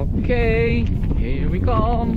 Okay, here we come.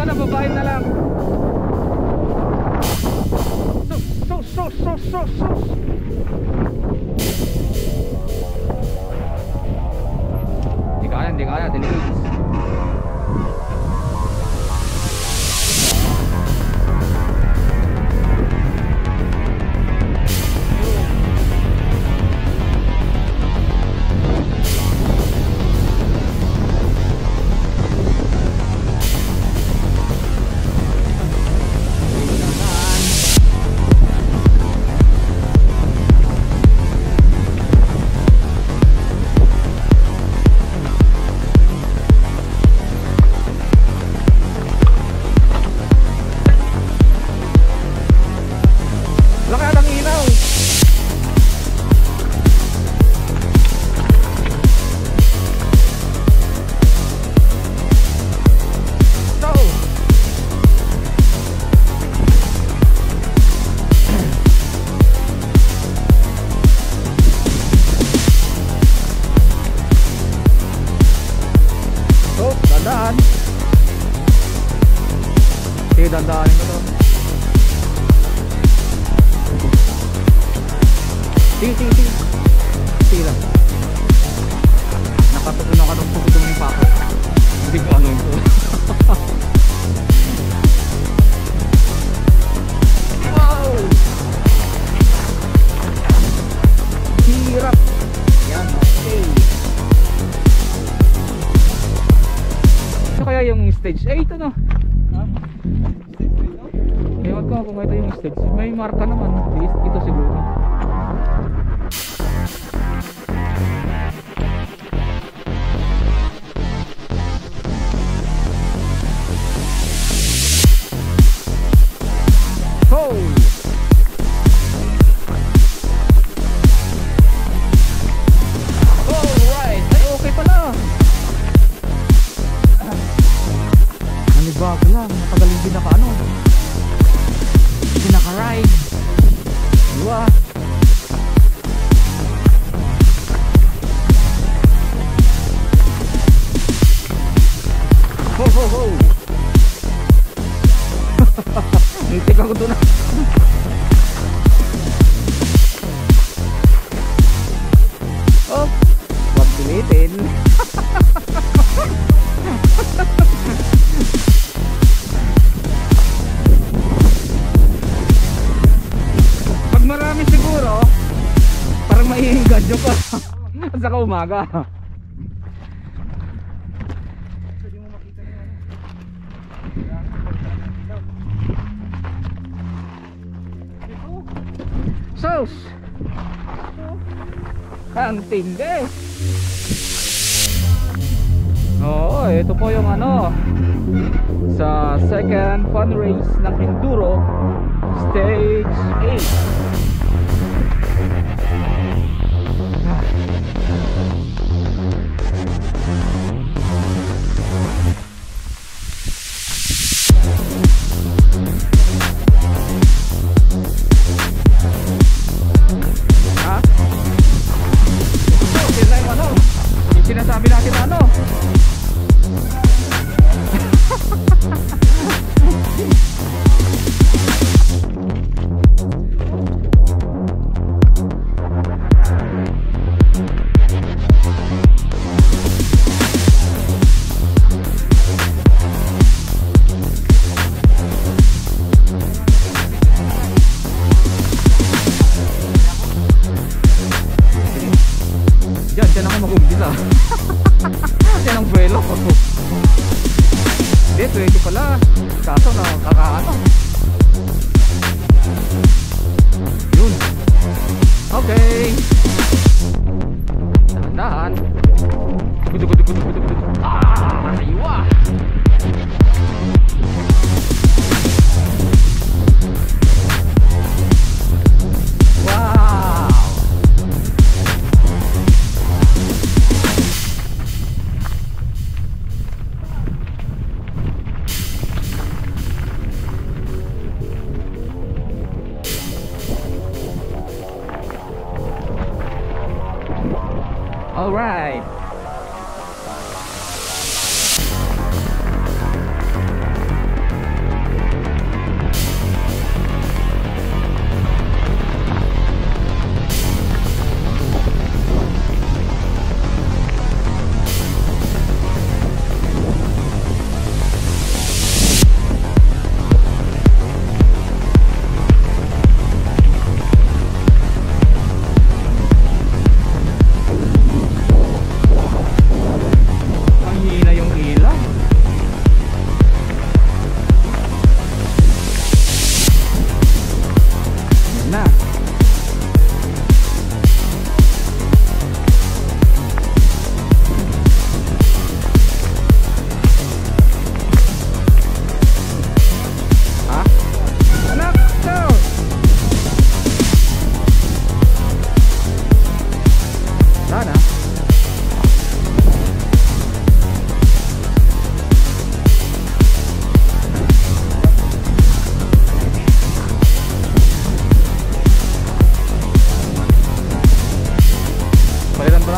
Pagka nababahin na lang. Sus, sus, sus, sus, sus, sus. Dandaan. Sige, dandaanin ko to. Sige, sige, sige. Sige lang. Nakatuto na ka nung pagkutong yung pako. Hindi ko ano yung stage 8 ano? Ewan ko kung ito yung stage. May marka naman. Ito siguro. Ako doon. Oh, wag pilitin. Pag marami siguro, parang maiingadyo ka. Saka umaga. Sos! Ang tindi! Oo, ito po yung ano sa second fun race ng Enduro Stage 8 Yan, dyan ako makumbila. yan ang velo ko. Hindi, pwede pala. Kaso na kakaano. Yun. Okay. Dahan-dahan. Gudu, gudu, gudu, gudu, gudu. Ah, aywa. All right.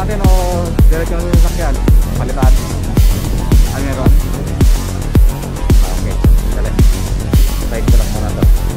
Natin o diretso na sa sakyan? Palitan. Ano meron? Ah, okay. Dali. Side ko lang muna to.